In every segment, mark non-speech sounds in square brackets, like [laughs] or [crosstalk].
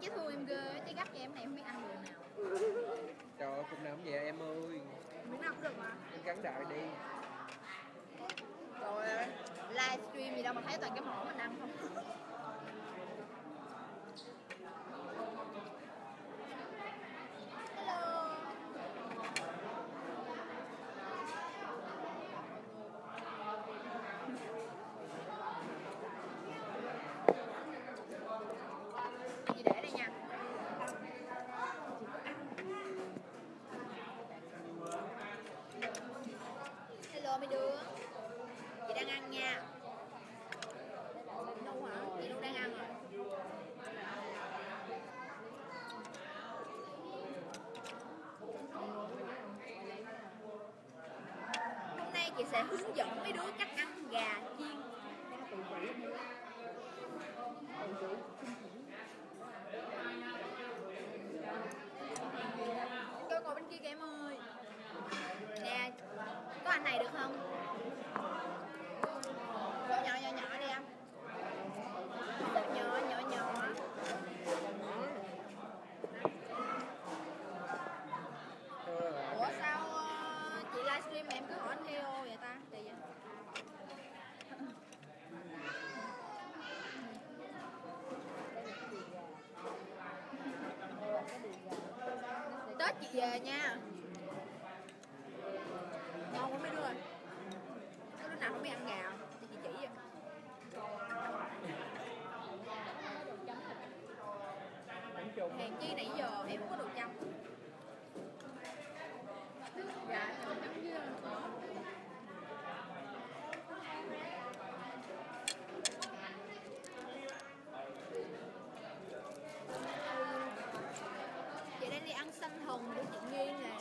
chế thương em ghê trái gấp cho em này không biết ăn đường nào. Trời ơi, cũng nằm vậy em ơi. Miếng nào cũng được mà. Em cắn đại đi. Rồi livestream gì đâu mà thấy toàn cái mỏ mình ăn không hello chị để đây nha hello mấy đứa chị đang ăn nha đâu hả chị đâu đang ăn rồi hôm nay chị sẽ hướng dẫn mấy đứa cách ăn gà chiên Cô ngồi bên kia kìa em ơi Nè, có anh này được không? Nhỏ nhỏ nhỏ nhỏ đi em Nhỏ nhỏ nhỏ Thôi là Ủa sao ờ, chị livestream mà em cứ hỏi anh Theo vậy ta? Kỳ vậy? Tết chị về nha. Ngon quá mấy đứa Có đứa nào không biết ăn gà không? Thì chị chỉ vậy bánh chung Hèn chi nãy giờ em không có đồ chăm Dạ, chấm dưa Chị đang đi ăn xanh hồng của chị Nhi nè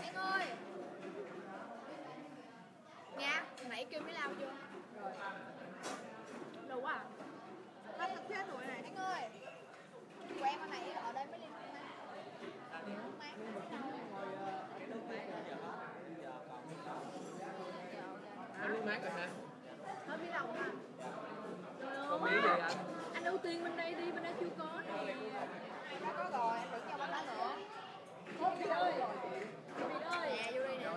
Em ơi Nha, nãy kêu mới lau chưa? Rồi Đủ quá à Lắp thật chết rồi này Anh ơi Quen con này ở đây mới đi nước mát Nước mát Có nước mát rồi hả? Hết biết lòng hả? Trời Còn ơi miếng gì anh? Anh ưu tiên bên đây đi, bên đây chưa có nè. Đã có rồi, em vẫn cho bánh lá nữa. Thôi Việt ơi. Việt ơi. Nè, vô đi nè.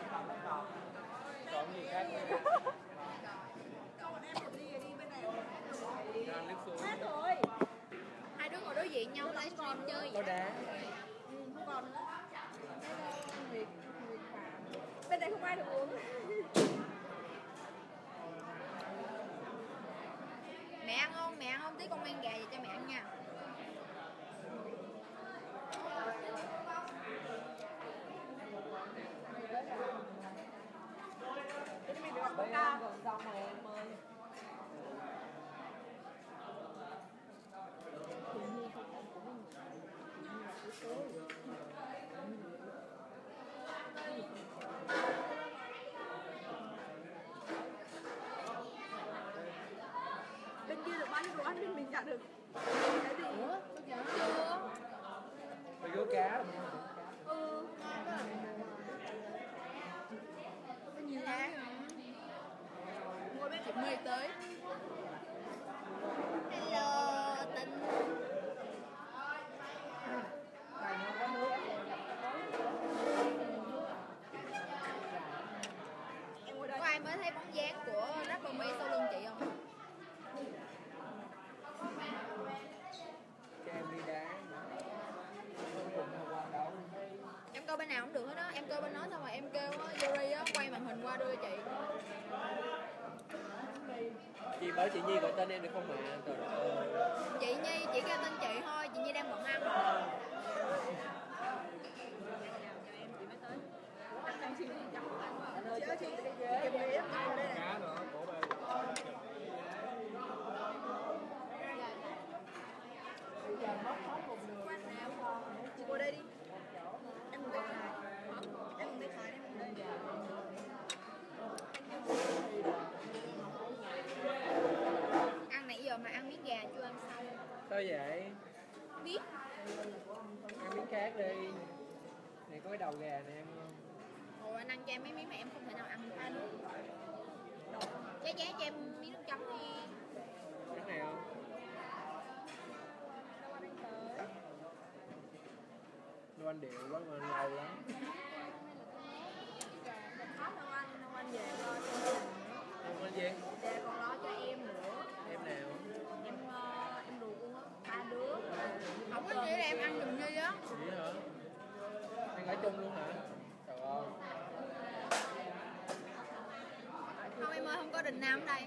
Còn gì khác nữa [laughs] Con em một đi đi bên này. Anh nước xuống Hết rồi. Hai đứa ngồi đối diện nhau livestream chơi Có đá. Ừ, không còn nữa. Bên này không ai được uống ăn không? Mẹ ăn không? Tí con mang gà về cho mẹ ăn nha Bây giờ gần xong rồi em ơi bên kia được bao nhiêu đồ ăn bên mình chả được. Cái gì Ủa? Chưa. Phải gỡ cá. rồi ừ Có nhiều hả? Ngồi bên chị My tới Hello, Tinh Có ai mới thấy bóng dáng của rapper My sau lưng chị không? Cho em đi đá Không cùng nhau qua đâu Em coi bên nào cũng được hết á. Em coi bên đó xong rồi em kêu á, Yuri á, quay màn hình qua đưa chị. Chị bảo chị Nhi gọi tên em được không ơi. Chị Nhi chỉ kêu tên chị thôi, chị Nhi đang bận ăn chứ chị kịp nghỉ em ngồi đây này Cá nữa, cổ bê chị ngồi đây đi em ngồi đây khai em ngồi đây khai em ngồi đây Ăn nãy giờ mà ăn miếng gà chưa ăn xong Sao vậy? Biết ăn ngon Ồ anh ăn cho em mấy miếng mà em không thể nào ăn được ăn Chế chế cho em miếng nước chấm đi cái này không Đâu anh đang tới ăn điệu quá mà lâu lắm. Đâu anh, anh về lo gì Về còn lo cho em nữa em nào? Em ờ, em ruột luôn á, ba đứa Không có gì là em ăn giùm như á. Vậy hả? Ăn ở chung luôn hả? Trời ơi. Không em ơi không có đình nam ở đây.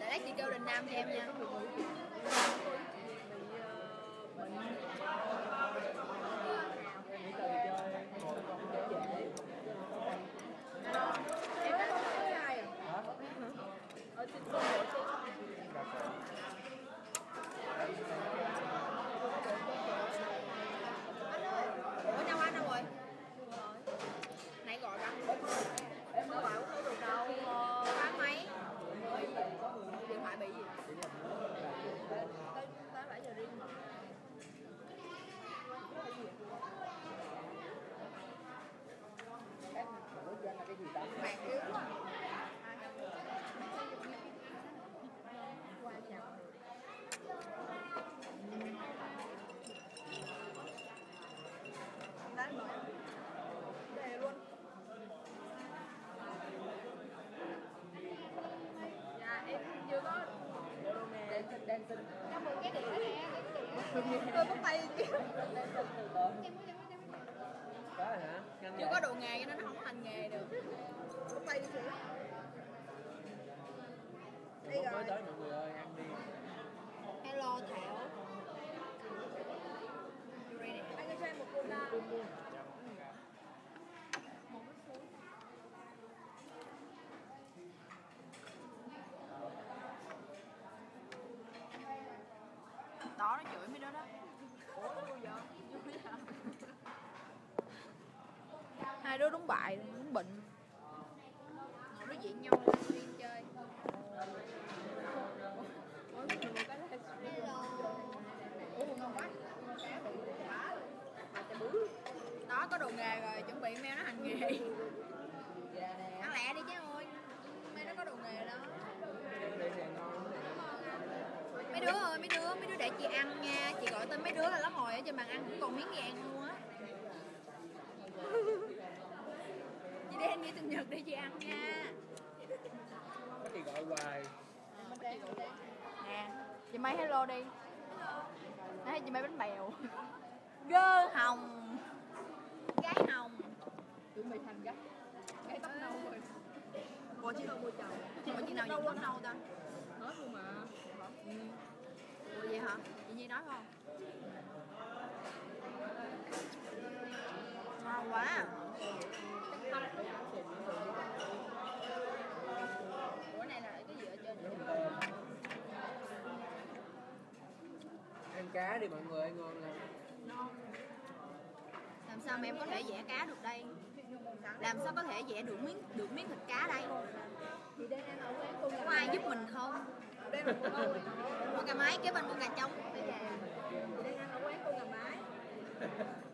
Để lát chị kêu đình nam cho em nha Bị ờ, bệnh em nghĩ tao đi chơi ngồi con dễ dễ Em đã có thứ hai à? hả Ở trên con bộ chứ Ủa đâu anh đâu rồi Nãy gọi băng Em đâu bảo không được đâu Ờ, Băng mấy Điện thoại bị gì? Tới tới bảy giờ riêng mà Bạn yếu quá Qua chào Đấy mở Để luôn Dạ em chưa có Có một cái đĩa nè Tôi có tay có rồi hả Chưa có đồ nghề cho nên nó không thành nghề được. Có tay đi chị Đây mới tới mọi người ơi ăn đi. Hello Thảo. Anh cho em một cola Đó nó chửi mấy đứa đó Ủa vui vậy? Vui vậy? Hai đứa đúng bài, đúng bệnh Ngồi đối diện nhau lên duyên chơi Ủa, mình một cái là Hello Ủa, ngon quá Cá bị bả Mà chả bứ Đó có đồ nghề rồi, chuẩn bị meo nó hành nghề Ăn lẹ đi chứ ơi Mấy nó có đồ nghề đó em đi thì ngon Mấy đứa ơi, mấy đứa, mấy đứa để chị ăn nha. Chị gọi tên mấy đứa là nó ngồi ở trên bàn ăn cũng còn miếng ăn luôn á. Chị đem như sinh nhật để chị ăn nha. Có chị gọi hoài. Nè, chị Mai hello đi. Đấy, chị Mai bánh bèo. Gơ hồng. Gái hồng. Chuẩn bị thành gắt Cái tóc nâu rồi. Ủa chứ đâu mua chồng. Ủa chị nào quá tóc nâu ta? Nói luôn mà. Ừ. Vậy hả? Chị Nhi nói không? Ngon quá à. Ủa này là cái gì ở trên ăn cá đi mọi người ơi ngon lắm Làm sao mà em có thể vẽ cá được đây? Làm sao có thể vẽ được miếng được miếng thịt cá đây? Có ai giúp mình không? Đây là cô ơi Con gà mái, kế bên con gà trống. Bây Chị đang ăn ở quán cô gà mái. [laughs]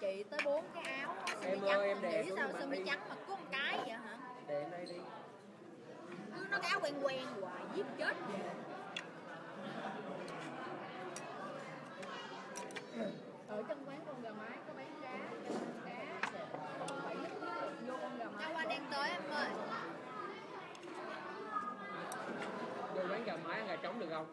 chị tới bốn cái áo. Sơ mi trắng em đẹp sao sơ mi trắng mà có một cái vậy hả? Để đây đi. Cứ nó cái áo quen quen hoài giết chết vậy ở chân quán con gà mái có bán cá cá bảy lít vô con gà mái qua đang tới em ơi. Vô bán gà mái ăn gà trống được không?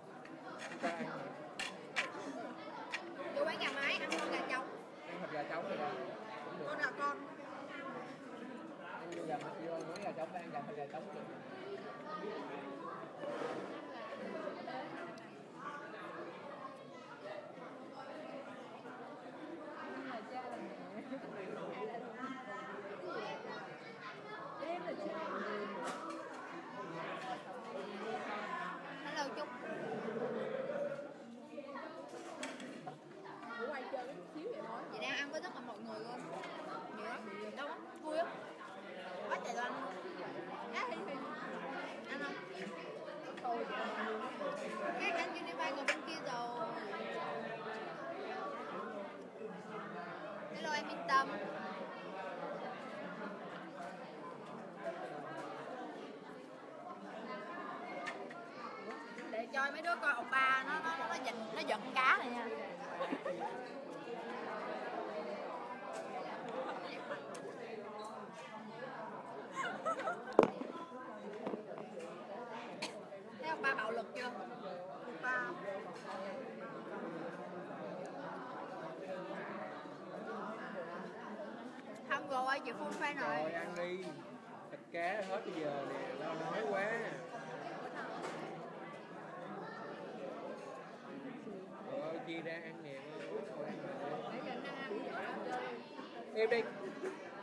tâm. Để cho mấy đứa coi ông ba nó nó nó, nó giận nó giận cá này nha. thôi chị full fan rồi. Rồi ăn đi. Thịt cá hết giờ nè Nó nói quá. Trời ơi chia ra ăn nè. Em đi.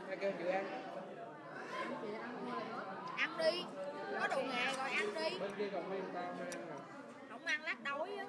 Ai kêu chị ăn. Ăn đi. Có đồ nghề rồi ăn đi. Bên kia còn nguyên tao mà Không ăn lát đói á.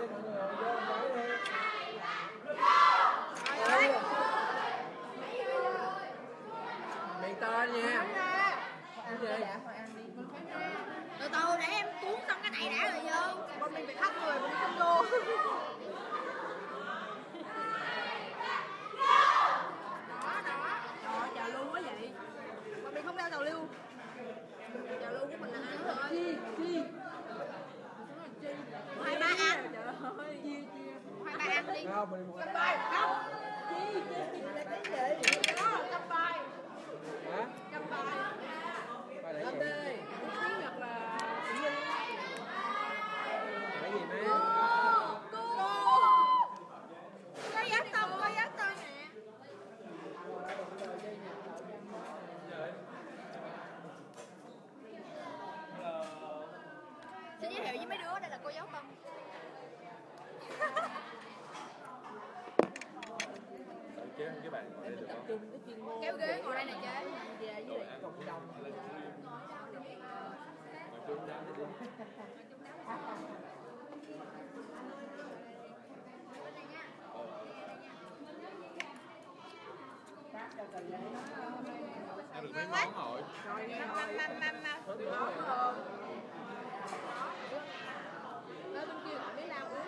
Lord. hay là cô giáo tâm chế không các bạn ngồi đây được không kéo ghế ngồi đây này chế về với lại cộng đồng ngồi chung đám đi Em được mấy món rồi. Mắm mắm mắm mắm tới bên kia họ mới lao uống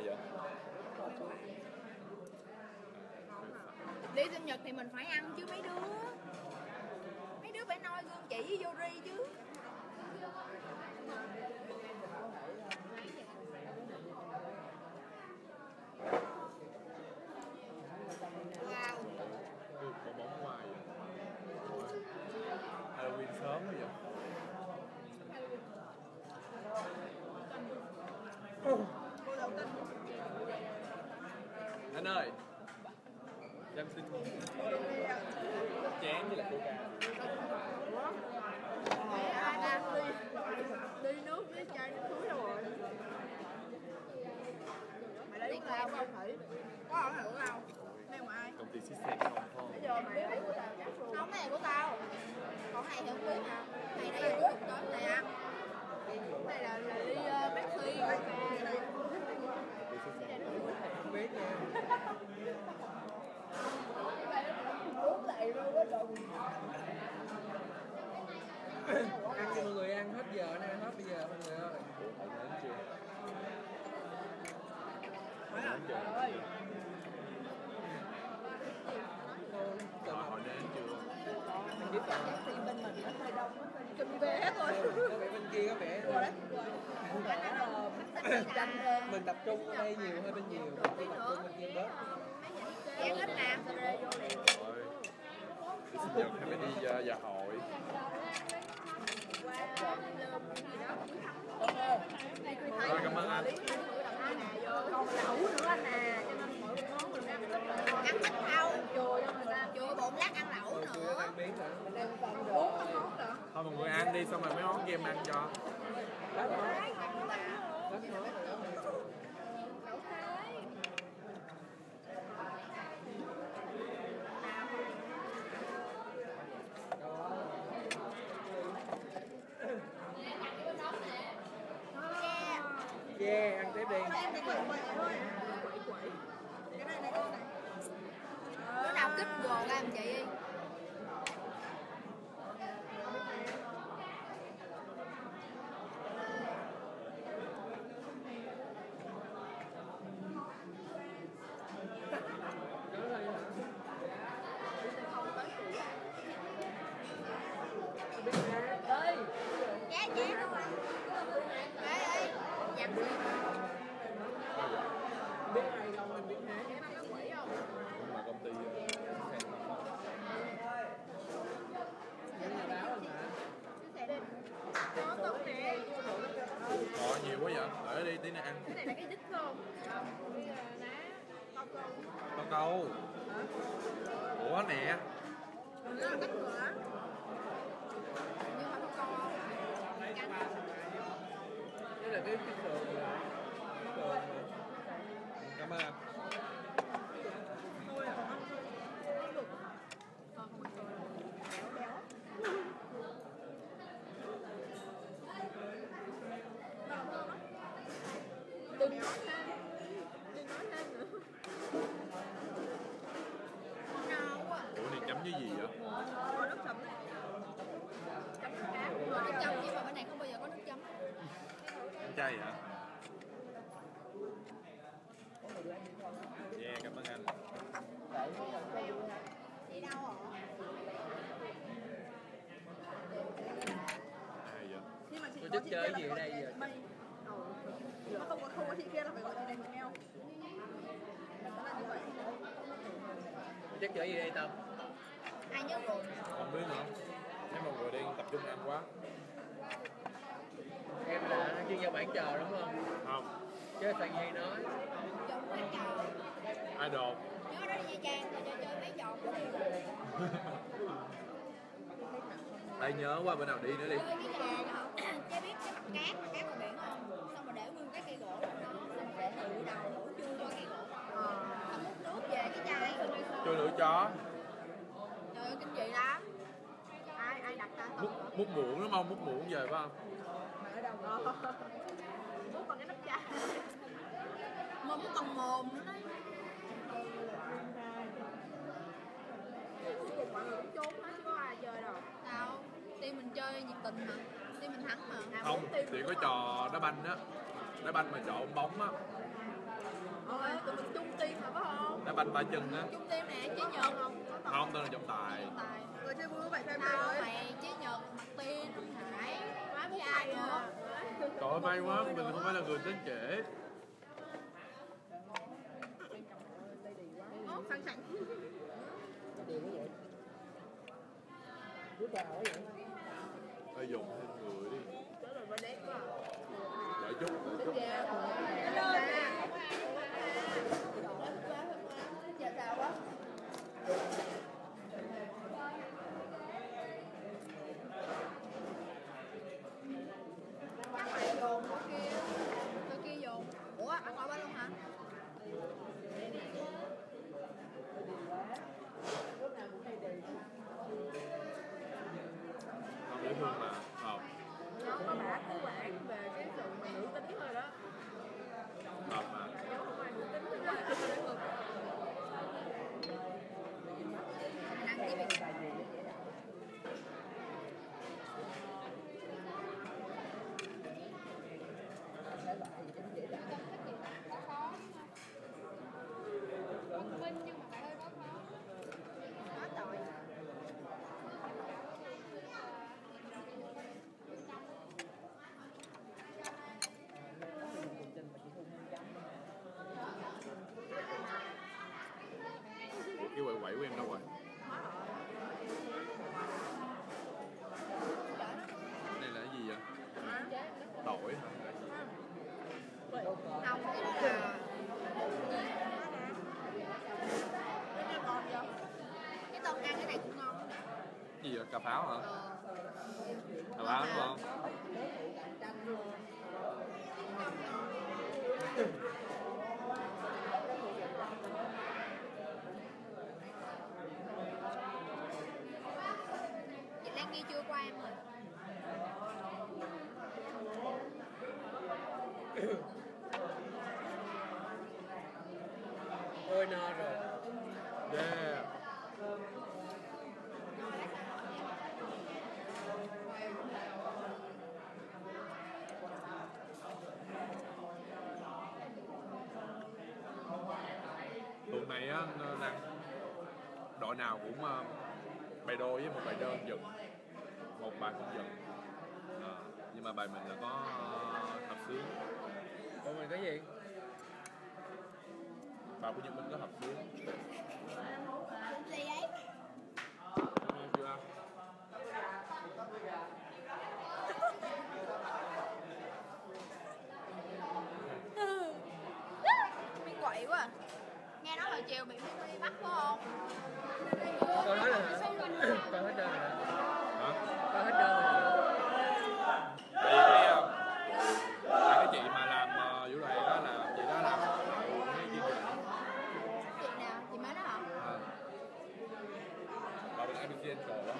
ai vậy Đi sinh nhật thì mình phải ăn chứ mấy đứa. Mấy đứa phải noi gương chị với Yuri chứ. Wow. được có bóng ngoài vậy Halloween sớm quá vậy anh ơi em xin chén với là coca Ai đang đi đi nước với chai nước suối đâu rồi. Mày lấy của tao không thử? Có ở hữu không? Đây mà ai? công ty xích xe không không Bây giờ mày lấy của tao chắc luôn. Không, này của tao. Còn này thì không biết hả? Này đây là của đó này ăn. Này là là đi uh, Bexley. không biết nha ăn cho mọi người ăn hết giờ nè hết bây giờ mọi người ơi Ủa, họ đến chưa mình Thì bên mình nó hơi đông á. Về hết rồi. có vẻ bên kia có vẻ mình tập trung ở đây nhiều hơn bên nhiều mình tập trung bên kia bớt ít rồi đi sinh nhật hay phải đi dạ hội rồi cảm ơn anh còn lẩu nữa anh à, cho nên mỗi món mình ăn rất là ngon. Ăn ít thau. Chùa cho người ta. Chùa bụng lát ăn lẩu nữa. nữa Bốn cái món nữa. thôi mọi người ăn đi xong rồi mấy món kia em ăn cho yeah ăn tiếp đi Đứa nào kích gồ ra em chị đi. Giá giá đâu anh? Ê ê, dặn đi. biết ai không mình biết hát nhưng mà công ty uh, những nhà báo mà Có tốt nè. Ồ, nhiều quá vậy đợi đi tí nữa ăn Cái này là cái đít không? Bây giờ ná. Con con. câu câu ủa nè Nó là cách cửa. Nhưng mà không con đây là cái cái sườn là sườn cảm ơn anh Thôi là con ăn thôi. Không được. Ờ, không được rồi. Béo béo. Ngon hơn á. Đừng nói thêm. Đừng nói thêm nữa. ngon quá. ủa này chấm với gì vậy Thôi nước chấm này. Chấm nước cá. Có nước chấm nhưng mà bên này không bao giờ có nước chấm. ăn chay hả yeah cảm ơn anh Đi đâu hả? ai vậy Nhưng mà chị Tôi có thích chị chơi gì ở đây giờ? Mây. Ờ. Mà không có không có chị kia là phải gọi chị này cùng nhau. Nó là như vậy. chắc chở gì đây tâm Ai nhớ rồi? không biết nữa thấy mọi người đang tập trung ăn quá em là chuyên gia bản trò đúng không không chứ thằng gì nói Chồng quán trò. idol Nhớ đó đi Nha Trang rồi cho chơi mấy điều. [laughs] đây nhớ qua bữa nào đi nữa đi. Chế biết cái mặt [coughs] cát, mặt cát ngoài biển không? Xong rồi để nguyên cái cây gỗ đó. Xong rồi để thử đầu, đổ chua cho cây gỗ. Xong múc nước về cái chai. cho lửa chó Trời ơi, kinh dị lắm. Ai ai đặt ra múc múc muỗng đúng không múc muỗng về phải không Mà ở đâu? Ờ. [laughs] Múc bằng cái nắp chai. Mà múc bằng mồm nữa đấy. Cuối cùng mọi người cũng trốn hết chứ có ai chơi đâu. Team mình chơi nhiệt tình mà. Team mình thắng mà. Không chỉ có trò đá banh á. Đá banh mà chọn bóng á. Ôi tụi mình chung team mà phải không? Đá banh ba chân á. Chung team nè chí nhật không? Không tên là trọng tài. Tài. Rồi chơi vui vậy thêm tao mày chí nhật mặt tiên Trung hải. Quá với ai nữa trời ơi may quá mình không phải là người đến trễ Ố, sẵn sẵn cái vậy Cứ vào cái vậy phải dùng thêm người đi. Đợi chút. Đợi chút Dạ sao quá Chắc mày dồn có kia Có kia dồn Ủa ăn quả ba luôn hả? không dễ thương mà hợp Nó có bả của bạn về cái sự mà nữ tính rồi đó hợp mà Nếu không ai nữ tính thì là để ngược Ăn cái gì? Bài gì vậy Thể loại gì cho nó dễ dàng Quá trời Cùng trình mà chị không nên chấm Ủa, cái quậy quậy của em đâu rồi cái này là cái gì vậy tỏi hả Không, cái đó là Cái tôm ăn cái này cũng ngon nè cái gì vậy cà pháo hả? Cà pháo đúng không? Chị Lan Nghi chưa qua em rồi Ôi no rồi yeah tuần này á đang đội nào cũng ờ, bài đôi với một bài đơn dừng một bài không dừng Ờ, nhưng mà bài mình là có ờ, hợp xướng Còn mình cái gì? bài của Nhật Minh có hợp xướng Gì ấy? Ngon chưa Bị quậy quá à. Nghe nói hồi chiều bị bị bắt phải không? Tôi nói là... [coughs] Tôi hết rồi hả? hả Coi hết đơn rồi hả? tại vì cái ờ, tại cái chị mà làm ờ, vũ đoàn đó là chị đó làm cái chương trình Chị nào? Chị mới đó hả? À. Bà bên IBC Central đó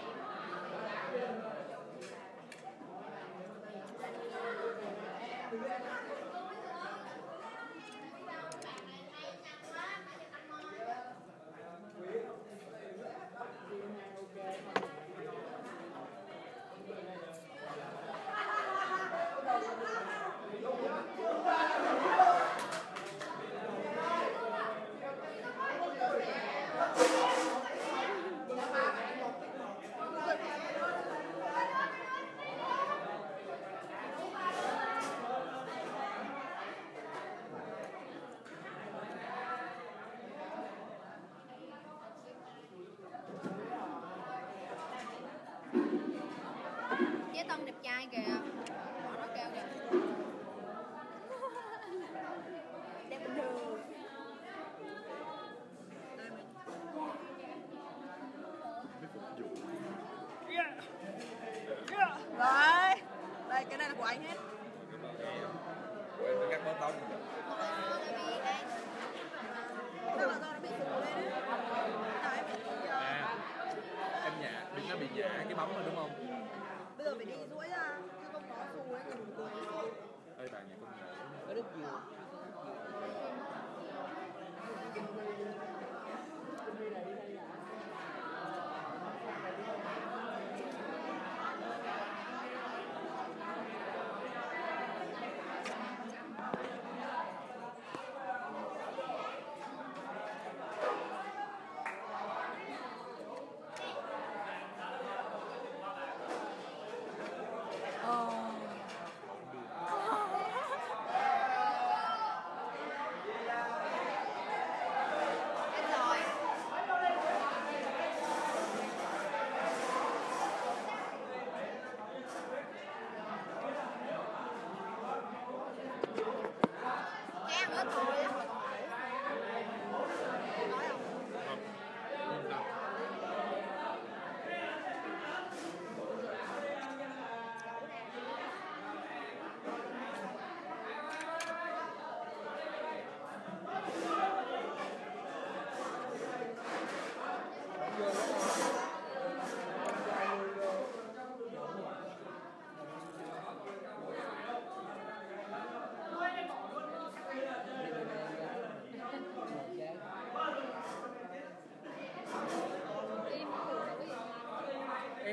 với Tân đẹp trai kìa питання.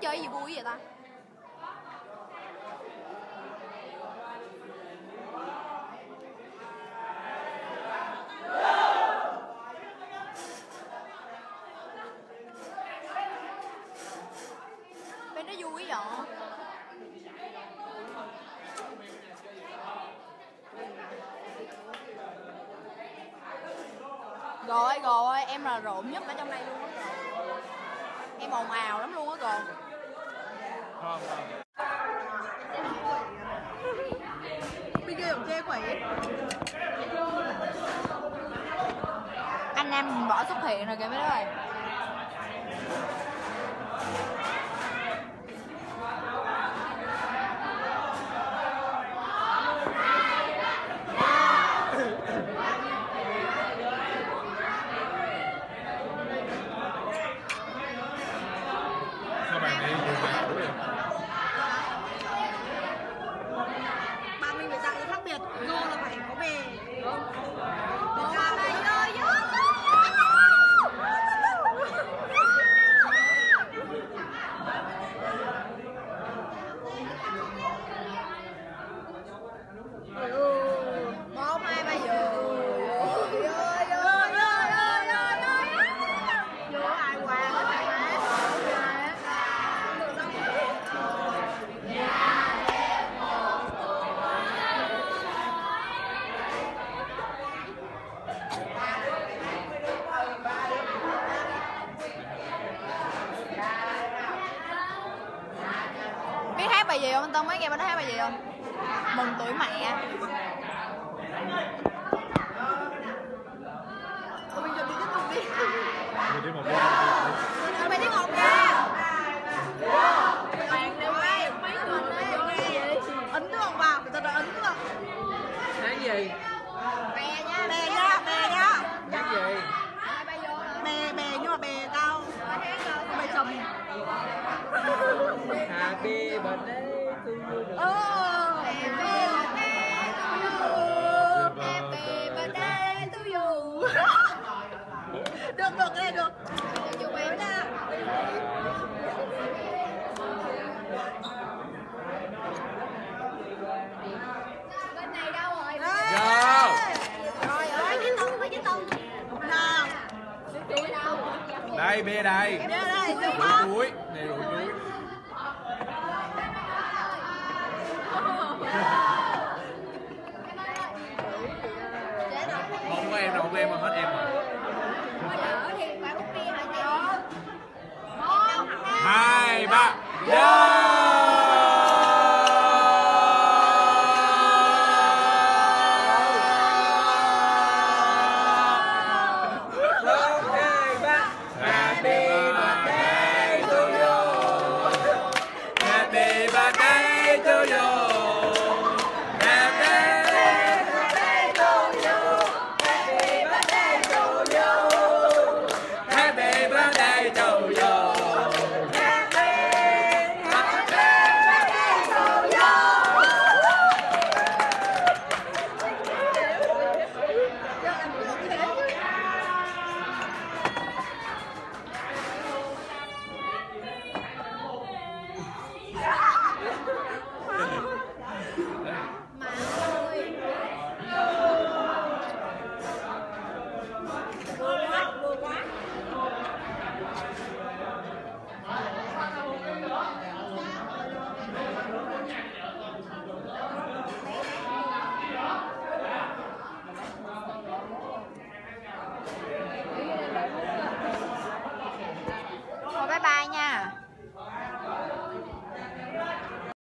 chơi gì vui vậy ta? Bên đó vui vậy? Rồi rồi, em là rộn nhất ở trong đây luôn á rồi. Em ồn ào lắm luôn á rồi không, không. Bên kia cũng chê quỷ anh em bỏ xuất hiện rồi kìa mấy đứa ơi Sao bạn đi nhiều màu vậy? Ba mình phải dạy khác biệt Vô là phải có bề Đúng không? Còn qua đây ơi Một, hai, ba giờ Vô vô vô vô vô vô Vô ai qua hết ai má Biết hát bài gì không anh Tân mấy nghe bên đó hát bài gì không? Mừng tuổi mẹ Tụi mình chuẩn bị tiếp tục đi Mình đi một bên. Tụi mày tiếng một nha Bạn đều ai Mấy người đây Ấn tượng vào Phải thật là ấn tượng hát gì Bè nha Bè nha, bè nha hát gì Hai ba vô hả? Bè, bè nhưng mà bè cao Bè trầm happy birthday to you Ờ Happy birthday to you Happy birthday to you Được, được, này được Chúc em nha Bên này đâu rồi? Vô! Rồi ơi, cái tông với cái tông Nào đâu? Đây, bia đây. Bia đây, Rượu được không? chuối. Này rượu chuối. Không có em đâu, không có em mà hết em rồi. Thì